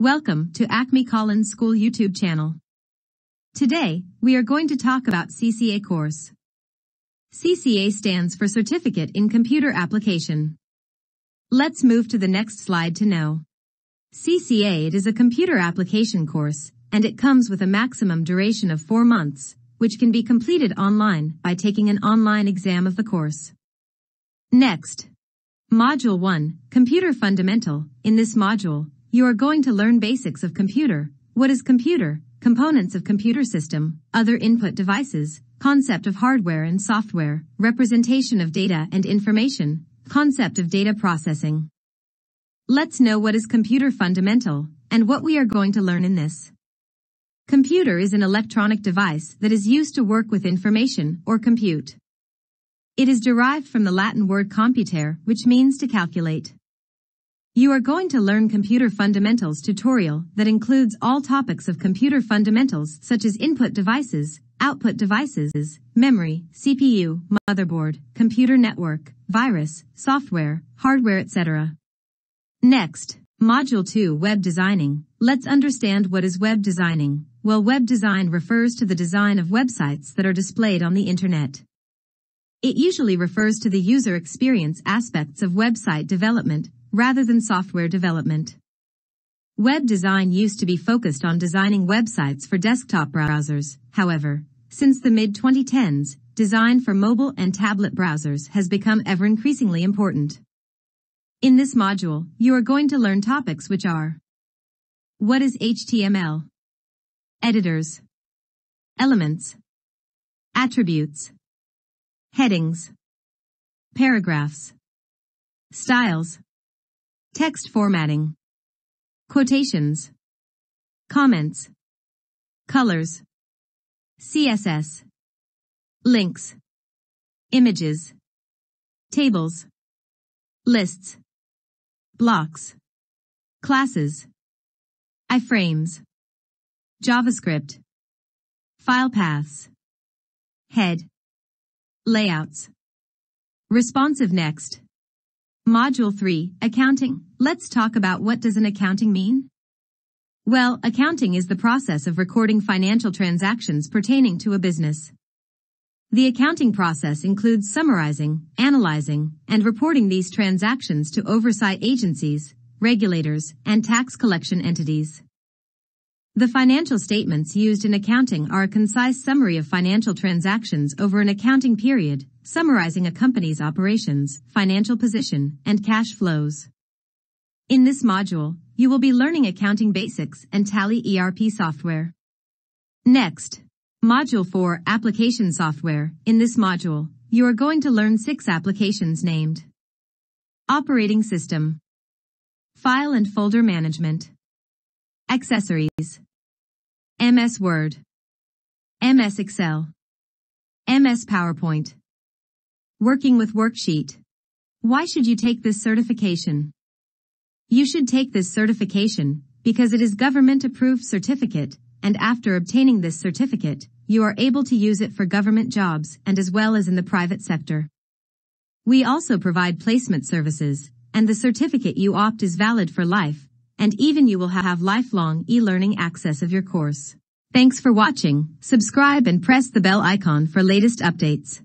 Welcome to Acme Collins School YouTube channel. Today, we are going to talk about CCA course. CCA stands for Certificate in Computer Application. Let's move to the next slide to know. CCA it is a computer application course, and it comes with a maximum duration of four months, which can be completed online by taking an online exam of the course. Next. Module 1, Computer Fundamental. In this module, you are going to learn basics of computer. What is computer? Components of computer system, other input devices, concept of hardware and software, representation of data and information, concept of data processing. Let's know what is computer fundamental and what we are going to learn in this. Computer is an electronic device that is used to work with information or compute. It is derived from the Latin word computere, which means to calculate. You are going to learn Computer Fundamentals tutorial that includes all topics of computer fundamentals such as input devices, output devices, memory, CPU, motherboard, computer network, virus, software, hardware, etc. Next, Module 2 Web Designing. Let's understand what is web designing. Well, web design refers to the design of websites that are displayed on the internet. It usually refers to the user experience aspects of website development, rather than software development. Web design used to be focused on designing websites for desktop browsers. However, since the mid-2010s, design for mobile and tablet browsers has become ever increasingly important. In this module, you are going to learn topics which are What is HTML? Editors Elements Attributes Headings Paragraphs Styles Text formatting. Quotations. Comments. Colors. CSS. Links. Images. Tables. Lists. Blocks. Classes. iframes. JavaScript. File paths. Head. Layouts. Responsive next. Module 3, Accounting. Let's talk about what does an accounting mean? Well, accounting is the process of recording financial transactions pertaining to a business. The accounting process includes summarizing, analyzing, and reporting these transactions to oversight agencies, regulators, and tax collection entities. The financial statements used in accounting are a concise summary of financial transactions over an accounting period, summarizing a company's operations, financial position, and cash flows. In this module, you will be learning accounting basics and Tally ERP software. Next, Module 4 Application Software. In this module, you are going to learn six applications named Operating System, File and Folder Management, Accessories, MS Word, MS Excel, MS PowerPoint, Working with Worksheet. Why should you take this certification? You should take this certification because it is government approved certificate and after obtaining this certificate, you are able to use it for government jobs and as well as in the private sector. We also provide placement services and the certificate you opt is valid for life and even you will have lifelong e-learning access of your course. Thanks for watching. Subscribe and press the bell icon for latest updates.